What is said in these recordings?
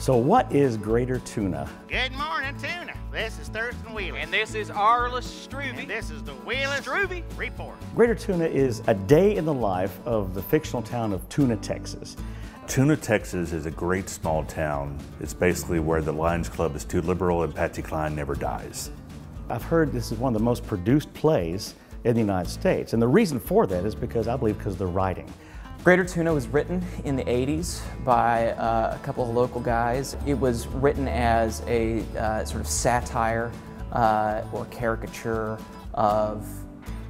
So what is Greater Tuna? Good morning, Tuna. This is Thurston Wheelis. And this is Arles Struvie. And this is the Wheelis Struvie Report. Greater Tuna is a day in the life of the fictional town of Tuna, Texas. Tuna, Texas is a great small town. It's basically where the Lions Club is too liberal and Patsy Cline never dies. I've heard this is one of the most produced plays in the United States. And the reason for that is because I believe because of the writing. Greater Tuna was written in the 80s by uh, a couple of local guys. It was written as a uh, sort of satire uh, or caricature of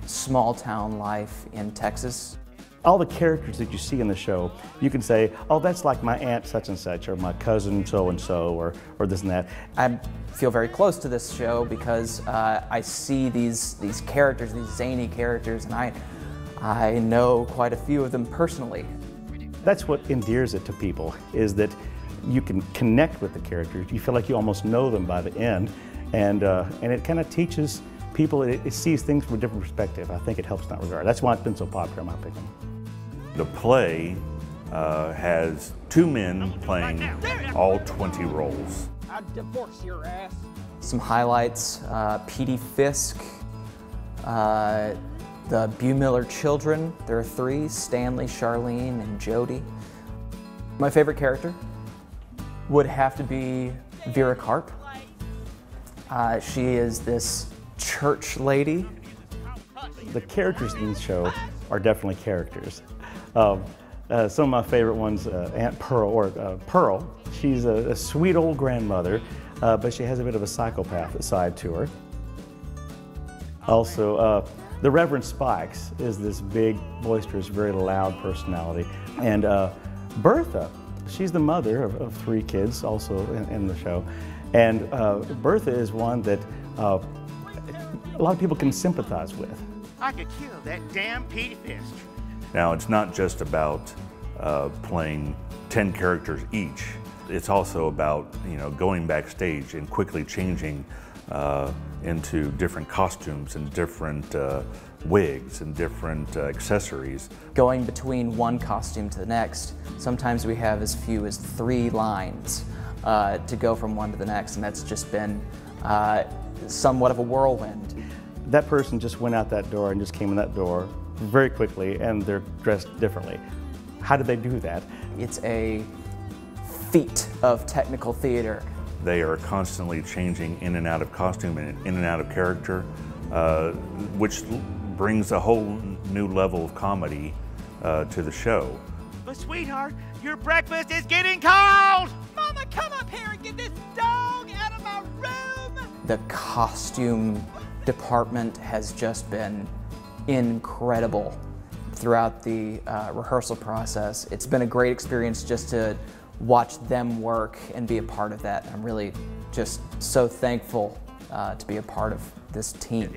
small town life in Texas. All the characters that you see in the show, you can say, oh, that's like my aunt such and such, or my cousin so and so, or, or this and that. I feel very close to this show because uh, I see these, these characters, these zany characters, and I, I know quite a few of them personally. That's what endears it to people, is that you can connect with the characters. You feel like you almost know them by the end, and, uh, and it kind of teaches people, it, it, sees things from a different perspective. I think it helps in that regard. That's why it's been so popular, in my opinion. The play uh, has two men playing all 20 roles. I'd divorce your ass. Some highlights, uh, Petey Fisk, uh, the Bumiller children, there are three, Stanley, Charlene, and Jody. My favorite character would have to be Vera Carp. Uh, she is this church lady. The characters in the show are definitely characters. Um, uh, some of my favorite ones, uh, Aunt Pearl, or uh, Pearl, she's a, a, sweet old grandmother, uh, but she has a bit of a psychopath side to her. Also, uh, the Reverend Spikes is this big, boisterous, very loud personality. And uh, Bertha, she's the mother of, of three kids also in, in, the show. And uh, Bertha is one that uh, a lot of people can sympathize with. I could kill that damn Petey Fisk. Now, it's not just about uh, playing 10 characters each. It's also about, you know, going backstage and quickly changing uh, into different costumes and different uh, wigs and different uh, accessories. Going between one costume to the next, sometimes we have as few as three lines uh, to go from one to the next, and that's just been uh, somewhat of a whirlwind. That person just went out that door and just came in that door very quickly, and they're dressed differently. How did they do that? It's a feat of technical theater. They are constantly changing in and out of costume and in and out of character, uh, which brings a whole new level of comedy uh, to the show. But sweetheart, your breakfast is getting cold! Mama, come up here and get this dog out of my room! The costume department has just been incredible throughout the uh, rehearsal process. It's been a great experience just to watch them work and be a part of that. I'm really just so thankful uh, to be a part of this team.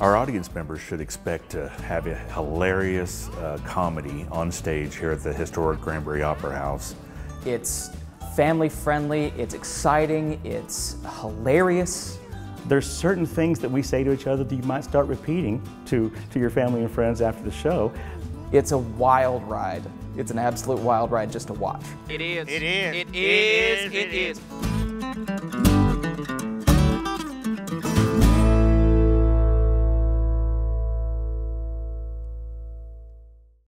Our audience members should expect to have a hilarious uh, comedy on stage here at the historic Granbury Opera House. It's family friendly, it's exciting, it's hilarious. There's certain things that we say to each other that you might start repeating to, to your family and friends after the show. It's a wild ride. It's an absolute wild ride just to watch. It is. It is. It is. It is. It is.